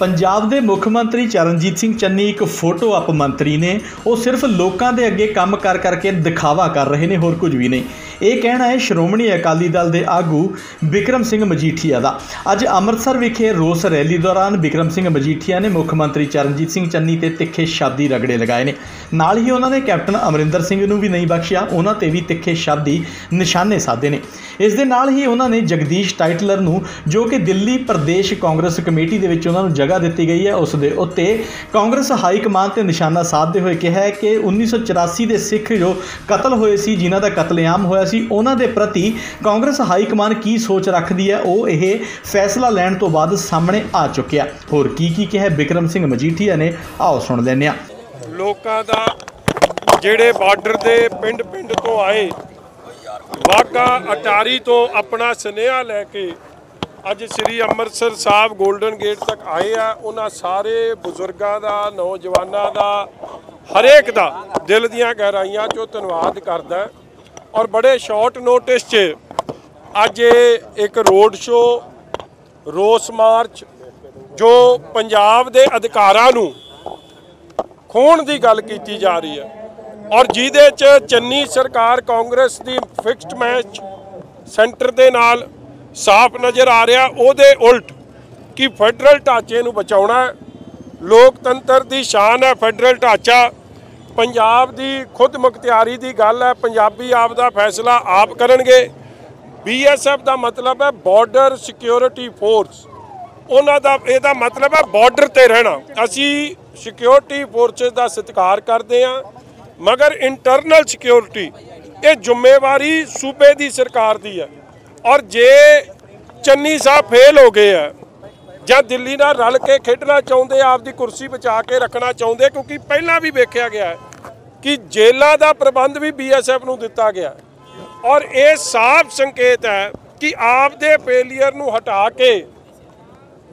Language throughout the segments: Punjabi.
ਪੰਜਾਬ ਦੇ ਮੁੱਖ ਮੰਤਰੀ ਚਰਨਜੀਤ ਸਿੰਘ ਚੰਨੀ ਇੱਕ ਫੋਟੋ ਅਪ ਮੰਤਰੀ ਨੇ। ਉਹ ਸਿਰਫ ਲੋਕਾਂ ਦੇ ਅੱਗੇ ਕੰਮ ਕਰ ਕਰਕੇ ਦਿਖਾਵਾ ਕਰ ਰਹੇ ਨੇ, ਹੋਰ ਕੁਝ ਵੀ ਨਹੀਂ। ਇਹ ਕਹਿਣਾ ਹੈ, ਸ਼੍ਰੋਮਣੀ ਅਕਾਲੀ ਦਲ ਦੇ ਆਗੂ ਵਿਕਰਮ ਸਿੰਘ ਮਜੀਠੀਆ ਦਾ। ਅੱਜ ਅੰਮ੍ਰਿਤਸਰ ਵਿਖੇ ਰੋਸ ਰੈਲੀ ਦੌਰਾਨ ਵਿਕਰਮ ਸਿੰਘ ਮਜੀਠੀਆ ਨੇ ਮੁੱਖ ਮੰਤਰੀ ਚਰਨਜੀਤ ਸਿੰਘ ਚੰਨੀ ਤੇ ਤਿੱਖੇ ਸ਼ਬਦੀ ਰਗੜੇ ਲਗਾਏ ਨੇ। ਨਾਲ ਹੀ ਉਹਨਾਂ ਨੇ ਕੈਪਟਨ ਅਮਰਿੰਦਰ ਸਿੰਘ ਨੂੰ ਵੀ ਨਹੀਂ ਬਖਸ਼ਿਆ, ਉਹਨਾਂ ਤੇ ਵੀ ਤਿੱਖੇ ਸ਼ਬਦੀ ਨਿਸ਼ਾਨੇ ਸਾਧੇ ਨੇ। ਇਸ ਦੇ ਨਾਲ ਹੀ ਉਹਨਾਂ ਨੇ ਜਗਦੀਸ਼ ਟਾਈਟਲਰ ਨੂੰ, ਜੋ ਕਿ ਦਿੱਲੀ ਪ੍ਰਦੇਸ਼ ਕਾਂਗਰਸ ਕਮੇਟੀ ਦੇ ਵਿੱਚ ਉਹਨਾਂ ਨੂੰ ਜਗ੍ਹਾ ਦਿੱਤੀ ਗਈ ਹੈ, ਉਸ ਦੇ ਉੱਤੇ ਕਾਂਗਰਸ ਹਾਈ ਕਮਾਂਡ ਤੇ ਨਿਸ਼ਾਨਾ ਸਾਧਦੇ ਹੋਏ ਕਿਹਾ ਹੈ ਕਿ 1984 ਦੇ ਸਿੱਖ ਜੋ ਕਤਲ ਹੋਏ ਸੀ, ਜਿਨ੍ਹਾਂ ਦਾ ਕਤਲੇਆਮ ਹੋਇਆ ਸੀ, ਉਹਨਾਂ ਦੇ ਪ੍ਰਤੀ ਕਾਂਗਰਸ ਹਾਈ ਕਮਾਨ ਕੀ ਸੋਚ ਰੱਖਦੀ ਹੈ, ਉਹ ਇਹ ਫੈਸਲਾ ਲੈਣ ਤੋਂ ਬਾਅਦ ਸਾਹਮਣੇ ਆ ਚੁੱਕਿਆ। ਹੋਰ ਕੀ ਕੀ ਕਿਹਾ ਬਿਕਰਮ ਸਿੰਘ ਮਜੀਠੀਆ ਨੇ? ਆਓ ਸੁਣ ਲੈਂਦੇ ਹਾਂ। ਲੋਕਾਂ ਦਾ ਜਿਹੜੇ ਬਾਰਡਰ ਦੇ ਪਿੰਡ ਪਿੰਡ ਤੋਂ ਆਏ ਵਾਕਾ ਅਟਾਰੀ ਤੋਂ ਆਪਣਾ ਸੁਨੇਹਾ ਲੈ ਕੇ ਅੱਜ ਸ੍ਰੀ ਅੰਮ੍ਰਿਤਸਰ ਸਾਹਿਬ 골ਡਨ ਗੇਟ ਤੱਕ ਆਏ ਆ, ਉਹਨਾਂ ਸਾਰੇ ਬਜ਼ੁਰਗਾਂ ਦਾ, ਨੌਜਵਾਨਾਂ ਦਾ, ਹਰੇਕ ਦਾ ਦਿਲ ਦੀਆਂ ਗਹਿਰਾਈਆਂ ਚੋਂ ਧੰਨਵਾਦ ਕਰਦਾ। ਔਰ ਬੜੇ ਸ਼ਾਰਟ ਨੋਟਿਸ 'ਚ ਅੱਜ ਇਹ ਇੱਕ ਰੋਡ ਸ਼ੋ ਰੋਸ ਮਾਰਚ ਜੋ ਪੰਜਾਬ ਦੇ ਅਧਿਕਾਰਾਂ ਨੂੰ ਖੋਣ ਦੀ ਗੱਲ ਕੀਤੀ ਜਾ ਰਹੀ ਹੈ। ਔਰ ਜਿਹਦੇ ਚ ਚੰਨੀ ਸਰਕਾਰ ਕਾਂਗਰਸ ਦੀ ਫਿਕਸਡ ਮੈਚ ਸੈਂਟਰ ਦੇ ਨਾਲ ਸਾਫ਼ ਨਜ਼ਰ ਆ ਰਿਹਾ, ਉਹਦੇ ਉਲਟ ਕਿ ਫੈਡਰਲ ਢਾਂਚੇ ਨੂੰ ਬਚਾਉਣਾ ਲੋਕਤੰਤਰ ਦੀ ਸ਼ਾਨ ਹੈ ਫੈਡਰਲ ਢਾਂਚਾ ਪੰਜਾਬ ਦੀ ਖੁਦ ਮੁਖਤਿਆਰੀ ਦੀ ਗੱਲ ਹੈ, ਪੰਜਾਬੀ ਆਪ ਦਾ ਫੈਸਲਾ ਆਪ ਕਰਨਗੇ। ਬੀਐਸਐਫ ਦਾ ਮਤਲਬ ਹੈ ਬਾਰਡਰ ਸਿਕਿਉਰਿਟੀ ਫੋਰਸ ਉਹਨਾਂ ਦਾ, ਇਹਦਾ ਮਤਲਬ ਹੈ ਬਾਰਡਰ ਤੇ ਰਹਿਣਾ। ਅਸੀਂ ਸਿਕਿਉਰਿਟੀ ਫੋਰਸਸ ਦਾ ਸਤਿਕਾਰ ਕਰਦੇ ਹਾਂ, ਮਗਰ ਇੰਟਰਨਲ ਸਿਕਿਉਰਿਟੀ ਇਹ ਜ਼ਿੰਮੇਵਾਰੀ ਸੂਬੇ ਦੀ ਸਰਕਾਰ ਦੀ ਹੈ। ਔਰ ਜੇ ਚੰਨੀ ਸਾਹਿਬ ਫੇਲ ਹੋ ਗਏ ਆ ਜਾਂ ਦਿੱਲੀ ਨਾਲ ਰਲ ਕੇ ਖੇਡਣਾ ਚਾਹੁੰਦੇ ਆ ਆਪਦੀ ਕੁਰਸੀ ਬਚਾ ਕੇ ਰੱਖਣਾ ਚਾਹੁੰਦੇ, ਕਿਉਂਕਿ ਪਹਿਲਾਂ ਵੀ ਵੇਖਿਆ ਗਿਆ ਹੈ ਕਿ ਜੇਲਾਂ ਦਾ ਪ੍ਰਬੰਧ ਵੀ ਬੀਐਸਐਫ ਨੂੰ ਦਿੱਤਾ ਗਿਆ ਔਰ ਇਹ ਸਾਫ਼ ਸੰਕੇਤ ਹੈ ਕਿ ਆਪ ਦੇ ਫੇਲੀਅਰ ਨੂੰ ਹਟਾ ਕੇ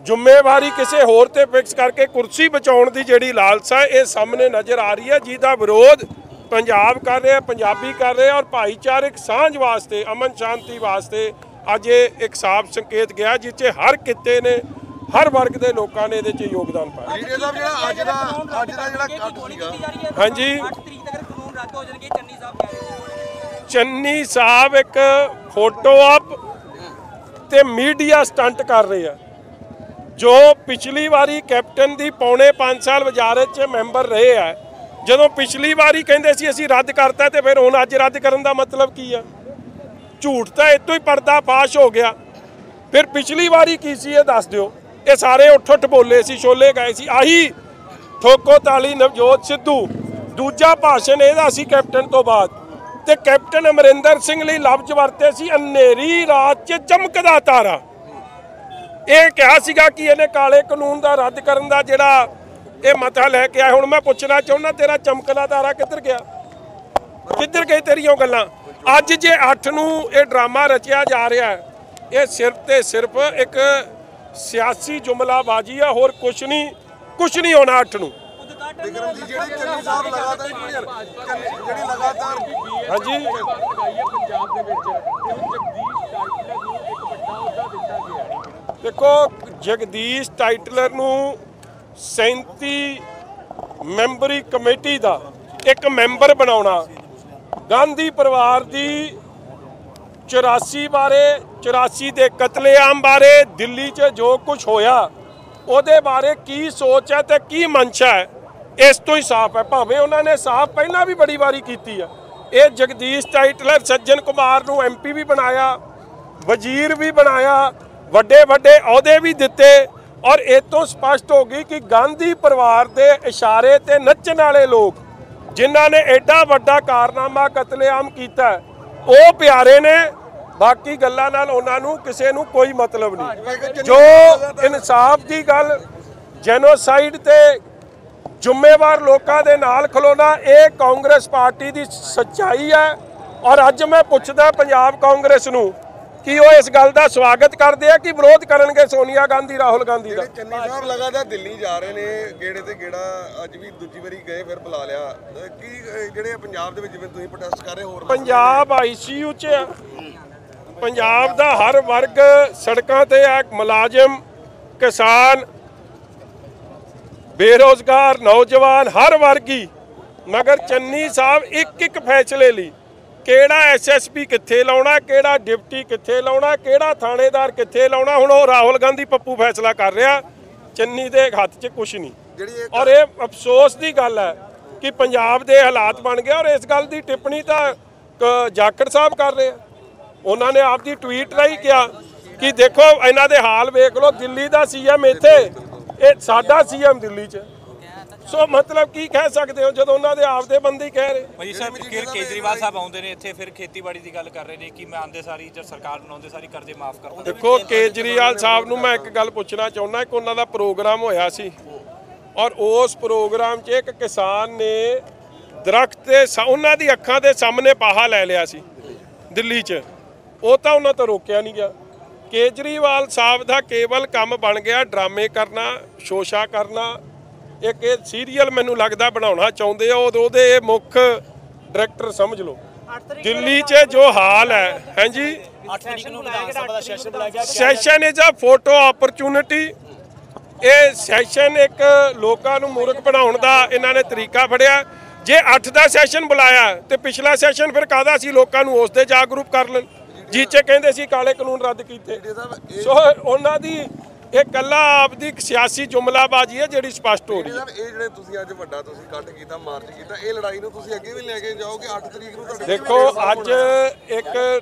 ਜ਼ਿੰਮੇਵਾਰੀ ਕਿਸੇ ਹੋਰ ਤੇ ਫਿਕਸ ਕਰਕੇ ਕੁਰਸੀ ਬਚਾਉਣ ਦੀ ਜਿਹੜੀ ਲਾਲਸਾ ਇਹ ਸਾਹਮਣੇ ਨਜ਼ਰ ਆ ਰਹੀ ਹੈ, ਜਿਹਦਾ ਵਿਰੋਧ ਪੰਜਾਬ ਕਰ ਰਿਹਾ, ਪੰਜਾਬੀ ਕਰ ਰਿਹਾ ਔਰ ਭਾਈਚਾਰਕ ਸਾਂਝ ਵਾਸਤੇ, ਅਮਨ ਸ਼ਾਂਤੀ ਵਾਸਤੇ ਅੱਜ ਇਹ ਇੱਕ ਸਾਫ਼ ਸੰਕੇਤ ਗਿਆ ਜਿਸ ਹਰ ਕਿੱਤੇ ਨੇ ਹਰ ਵਰਗ ਦੇ ਲੋਕਾਂ ਨੇ ਇਹਦੇ 'ਚ ਯੋਗਦਾਨ ਪਾਇਆ। ਲੀਡਰ ਸਾਹਿਬ ਜਿਹੜਾ ਅੱਜ ਦਾ ਅੱਜ ਦਾ ਜਿਹੜਾ ਕੱਟ ਸੀਗਾ। ਹਾਂਜੀ। 8 ਤਰੀਕ ਤੱਕ ਕਾਨੂੰਨ ਰੱਦ ਹੋ ਜਾਣਗੇ ਚੰਨੀ ਸਾਹਿਬ ਕਹਿ ਰਹੇ ਨੇ। ਚੰਨੀ ਸਾਹਿਬ ਇੱਕ ਫੋਟੋ ਆਪ ਤੇ ਮੀਡੀਆ ਸਟੰਟ ਕਰ ਰਹੇ ਆ ਜੋ ਪਿਛਲੀ ਵਾਰੀ ਕੈਪਟਨ ਦੀ ਪੌਣੇ 5 ਸਾਲ ਵਜ਼ਾਰਤ 'ਚ ਮੈਂਬਰ ਰਹੇ ਆ ਜਦੋਂ ਪਿਛਲੀ ਵਾਰੀ ਕਹਿੰਦੇ ਸੀ ਅਸੀਂ ਰੱਦ ਕਰਤਾ ਤੇ ਫਿਰ ਹੁਣ ਅੱਜ ਰੱਦ ਕਰਨ ਦਾ ਮਤਲਬ ਕੀ ਆ ਝੂਠ ਤਾਂ ਇਤੋਂ ਹੀ ਪਰਦਾ ਫਾਸ਼ ਹੋ ਗਿਆ। ਫਿਰ ਪਿਛਲੀ ਵਾਰੀ ਕੀ ਸੀ ਇਹ ਦੱਸ ਦਿਓ। ਇਹ ਸਾਰੇ ਉੱਠ ਉੱਠ ਬੋਲੇ ਸੀ, ਛੋਲੇ ਗਏ ਸੀ। ਆਹੀ ਠੋਕੋ ਤਾਲੀ, ਨਵਜੋਤ ਸਿੱਧੂ, ਦੂਜਾ ਭਾਸ਼ਣ ਇਹਦਾ ਸੀ ਕੈਪਟਨ ਤੋਂ ਬਾਅਦ। ਤੇ ਕੈਪਟਨ ਅਮਰਿੰਦਰ ਸਿੰਘ ਲਈ ਲਫ਼ਜ਼ ਵਰਤੇ ਸੀ ਅੰਨੇਰੀ ਰਾਤ 'ਚ ਚਮਕਦਾ ਤਾਰਾ। ਇਹ ਕਿਹਾ ਸੀਗਾ ਕਿ ਇਹਨੇ ਕਾਲੇ ਕਾਨੂੰਨ ਦਾ ਰੱਦ ਕਰਨ ਦਾ ਜਿਹੜਾ ਇਹ ਮਤਾ ਲੈ ਕੇ ਆਇਆ। ਹੁਣ ਮੈਂ ਪੁੱਛਣਾ ਚਾਹੁੰਦਾ, ਤੇਰਾ ਚਮਕਦਾ ਤਾਰਾ ਕਿੱਧਰ ਗਿਆ? ਕਿੱਧਰ ਗਈ ਤੇਰੀਆਂ ਗੱਲਾਂ? ਅੱਜ ਜੇ 8 ਨੂੰ ਇਹ ਡਰਾਮਾ ਰਚਿਆ ਜਾ ਰਿਹਾ ਹੈ ਇਹ ਸਿਰਫ ਤੇ ਸਿਰਫ ਇੱਕ ਸਿਆਸੀ ਜੁਮਲਾਬਾਜ਼ੀ ਆ ਹੋਰ ਕੁਛ ਨਹੀਂ ਕੁਛ ਨਹੀਂ ਹੋਣਾ 8 ਨੂੰ। ਵਿਕਰਮ ਜੀ ਜਿਹੜੀ ਚੰਨੀ ਸਾਹਿਬ ਲਗਾਤਾਰ ਚੰਨੀ- ਜਿਹੜੀ ਲਗਾਤਾਰ ਹਾਂਜੀ। ਦੇਖੋ ਜਗਦੀਸ਼ ਟਾਈਟਲਰ ਨੂੰ 37 ਮੈਂਬਰੀ ਕਮੇਟੀ ਦਾ ਇੱਕ ਮੈਂਬਰ ਬਣਾਉਣਾ ਗਾਂਧੀ ਪਰਿਵਾਰ ਦੀ 84 ਬਾਰੇ 84 ਦੇ ਕਤਲੇਆਮ ਬਾਰੇ ਦਿੱਲੀ 'ਚ ਜੋ ਕੁਝ ਹੋਇਆ, ਉਹਦੇ ਬਾਰੇ ਕੀ ਸੋਚ ਹੈ ਤੇ ਕੀ ਮਨਸ਼ਾ ਹੈ, ਇਸ ਤੋਂ ਹੀ ਸਾਫ਼ ਹੈ। ਭਾਵੇਂ ਉਹਨਾਂ ਨੇ ਸਾਫ਼ ਪਹਿਲਾਂ ਵੀ ਬੜੀ ਵਾਰੀ ਕੀਤੀ ਹੈ। ਇਹ ਜਗਦੀਸ਼ ਟਾਈਟਲਰ ਸੱਜਣ ਕੁਮਾਰ ਨੂੰ ਐਮਪੀ ਵੀ ਬਣਾਇਆ, ਵਜ਼ੀਰ ਵੀ ਬਣਾਇਆ, ਵੱਡੇ ਵੱਡੇ ਅਹੁਦੇ ਵੀ ਦਿੱਤੇ ਔਰ ਇਹ ਤੋਂ ਸਪਸ਼ਟ ਹੋ ਗਈ ਕਿ ਗਾਂਧੀ ਪਰਿਵਾਰ ਦੇ ਇਸ਼ਾਰੇ ਤੇ ਨੱਚਣ ਵਾਲੇ ਲੋਕ ਜਿਨ੍ਹਾਂ ਨੇ ਐਡਾ ਵੱਡਾ ਕਾਰਨਾਮਾ ਕਤਲੇਆਮ ਕੀਤਾ, ਉਹ ਪਿਆਰੇ ਨੇ ਬਾਕੀ ਗੱਲਾਂ ਨਾਲ ਉਹਨਾਂ ਨੂੰ ਕਿਸੇ ਨੂੰ ਕੋਈ ਮਤਲਬ ਨਹੀਂ। ਜੋ ਇਨਸਾਫ ਦੀ ਗੱਲ ਜੈਨੋਸਾਈਡ ਤੇ ਜ਼ਿੰਮੇਵਾਰ ਲੋਕਾਂ ਦੇ ਨਾਲ ਖਲੋਣਾ ਇਹ ਕਾਂਗਰਸ ਪਾਰਟੀ ਦੀ ਸੱਚਾਈ ਹੈ। ਔਰ ਅੱਜ ਮੈਂ ਪੁੱਛਦਾ ਪੰਜਾਬ ਕਾਂਗਰਸ ਨੂੰ ਕਿ ਉਹ ਇਸ ਗੱਲ ਦਾ ਸਵਾਗਤ ਕਰਦੇ ਆ ਕਿ ਵਿਰੋਧ ਕਰਨਗੇ ਸੋਨੀਆ ਗਾਂਧੀ ਰਾਹੁਲ ਗਾਂਧੀ ਦਾ? ਚੰਨੀ ਸਾਹਿਬ ਲਗਾਤਾਰ ਦਿੱਲੀ ਜਾ ਰਹੇ ਨੇ ਗੇੜੇ ਤੇ ਗੇੜਾ ਅੱਜ ਵੀ ਦੂਜੀ ਵਾਰੀ ਗਏ ਫਿਰ ਬੁਲਾ ਲਿਆ। ਕੀ ਜਿਹੜੇ ਪੰਜਾਬ ਦੇ ਵਿੱਚ ਜਿਵੇਂ ਤੁਸੀਂ ਪ੍ਰੋਟੈਸਟ ਕਰ ਰਹੇ ਹੋਰ ਪੰਜਾਬ ਆਈਸੀਯੂ 'ਚ ਆ। ਪੰਜਾਬ ਦਾ ਹਰ ਵਰਗ ਸੜਕਾਂ ਤੇ ਆ ਮੁਲਾਜ਼ਮ ਕਿਸਾਨ ਬੇਰੋਜ਼ਗਾਰ ਨੌਜਵਾਨ ਹਰ ਵਰਗੀ। ਮਗਰ ਚੰਨੀ ਸਾਹਿਬ ਇੱਕ ਇੱਕ ਫੈਸਲੇ ਲਈ ਕਿਹੜਾ ਐਸਐਸਪੀ ਕਿੱਥੇ ਲਾਉਣਾ ਕਿਹੜਾ ਡਿਪਟੀ ਕਿੱਥੇ ਲਾਉਣਾ ਕਿਹੜਾ ਥਾਣੇਦਾਰ ਕਿੱਥੇ ਲਾਉਣਾ ਹੁਣ ਉਹ ਰਾਹੁਲ ਗਾਂਧੀ ਪੱਪੂ ਫੈਸਲਾ ਕਰ ਰਿਹਾ। ਚੰਨੀ ਦੇ ਹੱਥ 'ਚ ਕੁਝ ਨਹੀਂ। ਔਰ ਇਹ ਅਫਸੋਸ ਦੀ ਗੱਲ ਹੈ ਕਿ ਪੰਜਾਬ ਦੇ ਹਾਲਾਤ ਬਣ ਗਏ ਔਰ ਇਸ ਗੱਲ ਦੀ ਟਿੱਪਣੀ ਤਾਂ ਜਾਖੜ ਸਾਹਿਬ ਕਰ ਰਹੇ ਆ। ਉਹਨਾਂ ਨੇ ਆਪਦੀ ਟਵੀਟ ਰਾਹੀਂ ਕਿਹਾ ਕਿ ਦੇਖੋ ਇਹਨਾਂ ਦੇ ਹਾਲ ਵੇਖ ਲਓ ਦਿੱਲੀ ਦਾ ਸੀਐਮ ਇੱਥੇ ਇਹ ਸਾਡਾ ਸੀਐਮ ਦਿੱਲੀ 'ਚ। ਸੋ ਮਤਲਬ ਕੀ ਕਹਿ ਸਕਦੇ ਹੋ ਜਦੋਂ ਉਹਨਾਂ ਦੇ ਆਪਦੇ ਬੰਦੇ ਹੀ ਕਹਿ ਰਹੇ? ਭਾਜੀ ਸਾਹਿਬ ਫਿਰ ਕੇਜਰੀਵਾਲ ਸਾਹਿਬ ਆਉਂਦੇ ਨੇ ਇੱਥੇ ਫਿਰ ਖੇਤੀਬਾੜੀ ਦੀ ਗੱਲ ਕਰ ਰਹੇ ਨੇ ਕਿ ਮੈਂ ਆਂਦੇ ਸਾਰੀ ਜਦ ਸਰਕਾਰ ਬਣਾਉਂਦੇ ਸਾਰੀ ਕਰਜ਼ੇ ਮਾਫ ਕਰ ਦਿੰਦੇ ਦੇਖੋ ਕੇਜਰੀਵਾਲ ਸਾਹਿਬ ਨੂੰ ਮੈਂ ਇੱਕ ਗੱਲ ਪੁੱਛਣਾ ਚਾਹੁੰਦਾ ਕਿ ਉਹਨਾਂ ਦਾ ਪ੍ਰੋਗਰਾਮ ਹੋਇਆ ਸੀ। ਔਰ ਉਸ ਪ੍ਰੋਗਰਾਮ 'ਚ ਇੱਕ ਕਿਸਾਨ ਨੇ ਦਰਖਤ ਤੇ ਉਹਨਾਂ ਦੀ ਅੱਖਾਂ ਦੇ ਸਾਹਮਣੇ ਪਾਹਾ ਲੈ ਲਿਆ ਸੀ ਦਿੱਲੀ 'ਚ। ਉਹ ਤਾਂ ਉਹਨਾਂ ਤੋਂ ਰੋਕਿਆ ਨਹੀਂ ਗਿਆ। ਕੇਜਰੀਵਾਲ ਸਾਹਿਬ ਦਾ ਕੇਵਲ ਕੰਮ ਬਣ ਗਿਆ ਡਰਾਮੇ ਕਰਨਾ ਸ਼ੋਸ਼ਾ ਕਰਨਾ। ਇੱਕ ਇਹ ਸੀਰੀਅਲ ਮੈਨੂੰ ਲੱਗਦਾ ਬਣਾਉਣਾ ਚਾਹੁੰਦੇ ਆ ਉਹ- ਉਹਦੇ ਇਹ ਮੁੱਖ ਡਾਇਰੈਕਟਰ ਸਮਝ ਲਓ। ਦਿੱਲੀ 'ਚ ਜੋ ਹਾਲ ਹੈ ਹਾਂਜੀ? 8 ਤਰੀਕ ਨੂੰ ਵਿਧਾਨ ਸਭਾ ਦਾ ਸੈਸ਼ਨ ਬੁਲਾਇਆ ਗਿਆ। Session is a photo opportunity ਇਹ ਸੈਸ਼ਨ ਇੱਕ ਲੋਕਾਂ ਨੂੰ ਮੂਰਖ ਬਣਾਉਣ ਦਾ ਇਹਨਾਂ ਨੇ ਤਰੀਕਾ ਫੜਿਆ। ਜੇ 8 ਦਾ ਸੈਸ਼ਨ ਬੁਲਾਇਆ ਤੇ ਪਿਛਲਾ ਸੈਸ਼ਨ ਫਿਰ ਕਾਹਦਾ ਸੀ ਲੋਕਾਂ ਨੂੰ ਉਸ ਦੇ ਜਾਗਰੂਕ ਕਰ ਲੈਣ? ਜਿੱਚੇ ਕਹਿੰਦੇ ਸੀ ਕਾਲੇ ਕਾਨੂੰਨ ਰੱਦ ਕੀਤੇ। ਸੋ ਉਹਨਾਂ ਦੀ ਇਹ ਕੱਲਾ ਆਪਦੀ ਸਿਆਸੀ ਜੁਮਲਾਬਾਜ਼ੀ ਹੈ ਜਿਹੜੀ ਸਪਸ਼ਟ ਹੋ ਰਹੀ ਹੈ। ਇਹ ਜਿਹੜੇ ਤੁਸੀਂ ਅੱਜ ਵੱਡਾ ਤੁਸੀਂ ਇਕੱਠ ਕੀਤਾ ਮਾਰਚ ਕੀਤਾ ਇਹ ਲੜਾਈ ਨੂੰ ਤੁਸੀਂ ਅੱਗੇ ਵੀ ਲੈ ਕੇ ਜਾਓਗੇ 8 ਤਰੀਕ ਨੂੰ ਤੁਹਾਡੇ ਦੇਖੋ ਅੱਜ ਇੱਕ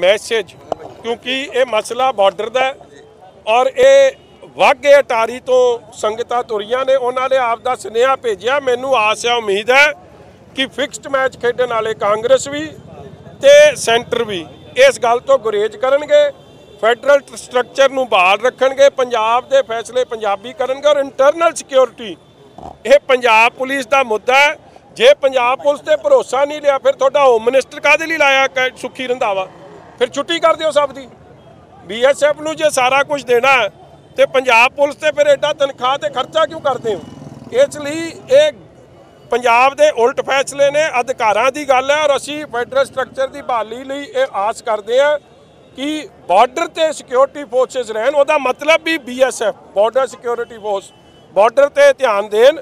ਮੈਸੇਜ ਕਿਉਂਕਿ ਇਹ ਮਸਲਾ ਬਾਰਡਰ ਦਾ ਔਰ ਇਹ ਵਾਘੇ ਅਟਾਰੀ ਤੋਂ ਸੰਗਤਾਂ ਤੁਰੀਆਂ ਨੇ ਉਹਨਾਂ ਨੇ ਆਪ ਦਾ ਸੁਨੇਹਾ ਭੇਜਿਆ। ਮੈਨੂੰ ਆਸ ਹੈ ਉਮੀਦ ਹੈ ਕਿ ਫਿਕਸਡ ਮੈਚ ਖੇਡਣ ਵਾਲੇ ਕਾਂਗਰਸ ਵੀ ਤੇ ਸੈਂਟਰ ਵੀ ਇਸ ਗੱਲ ਤੋਂ ਗੁਰੇਜ਼ ਕਰਨਗੇ ਫੈਡਰਲ ਸਟਰਕਚਰ ਨੂੰ ਬਹਾਲ ਰੱਖਣਗੇ ਪੰਜਾਬ ਦੇ ਫੈਸਲੇ ਪੰਜਾਬੀ ਕਰਨਗੇ ਔਰ ਇੰਟਰਨਲ ਸਿਕਿਉਰਿਟੀ ਇਹ ਪੰਜਾਬ ਪੁਲਿਸ ਦਾ ਮੁੱਦਾ ਹੈ। ਜੇ ਪੰਜਾਬ ਪੁਲਿਸ ਤੇ ਭਰੋਸਾ ਨਹੀਂ ਲਿਆ ਫਿਰ ਤੁਹਾਡਾ ਹੋਮ ਮਿਨਿਸਟਰ ਕਾਹਦੇ ਲਈ ਲਾਇਆ ਕ- ਸੁੱਖੀ ਰੰਧਾਵਾ? ਫਿਰ ਛੁੱਟੀ ਕਰ ਦਿਓ ਸਭ ਦੀ। ਬੀਐਸਐਫ ਨੂੰ ਜੇ ਸਾਰਾ ਕੁਝ ਦੇਣਾ ਹੈ, ਤੇ ਪੰਜਾਬ ਪੁਲਿਸ ਤੇ ਫਿਰ ਐਡਾ ਤਨਖਾਹ ਤੇ ਖਰਚਾ ਕਿਉਂ ਕਰਦੇ ਹੋ? ਇਸ ਲਈ ਇਹ ਪੰਜਾਬ ਦੇ ਉਲਟ ਫੈਸਲੇ ਨੇ, ਅਧਿਕਾਰਾਂ ਦੀ ਗੱਲ ਹੈ ਔਰ ਅਸੀਂ ਫੈਡਰਲ ਸਟਰਕਚਰ ਦੀ ਬਹਾਲੀ ਲਈ ਇਹ ਆਸ ਕਰਦੇ ਹਾਂ ਕਿ ਬਾਰਡਰ ਤੇ ਸਿਕਿਉਰਿਟੀ ਫੋਰਸਸ ਰਹਿਣ। ਉਹਦਾ ਮਤਲਬ ਵੀ BSF border security force border ਤੇ ਧਿਆਨ ਦੇਣ।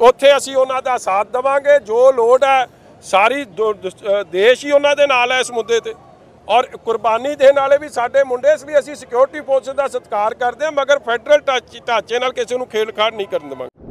ਉੱਥੇ ਅਸੀਂ ਉਹਨਾਂ ਦਾ ਸਾਥ ਦੇਵਾਂਗੇ। ਜੋ ਲੋੜ ਹੈ, ਸਾਰੀ ਦੁ- ਦੇਸ਼ ਹੀ ਉਹਨਾਂ ਦੇ ਨਾਲ ਹੈ ਇਸ ਮੁੱਦੇ ਤੇ। ਔਰ ਕੁਰਬਾਨੀ ਦੇਣ ਵਾਲੇ ਵੀ ਸਾਡੇ ਮੁੰਡੇ, ਇਸ ਲਈ ਅਸੀਂ ਸਿਕਿਉਰਿਟੀ ਫੋਰਸਸ ਦਾ ਸਤਿਕਾਰ ਕਰਦੇ ਹਾਂ, ਮਗਰ ਫੈਡਰਲ ਢਾਂਚੇ ਢਾਂਚੇ ਨਾਲ ਕਿਸੇ ਨੂੰ ਖੇਲਖਾੜ ਨਹੀਂ ਕਰਨ ਦੇਵਾਂਗੇ।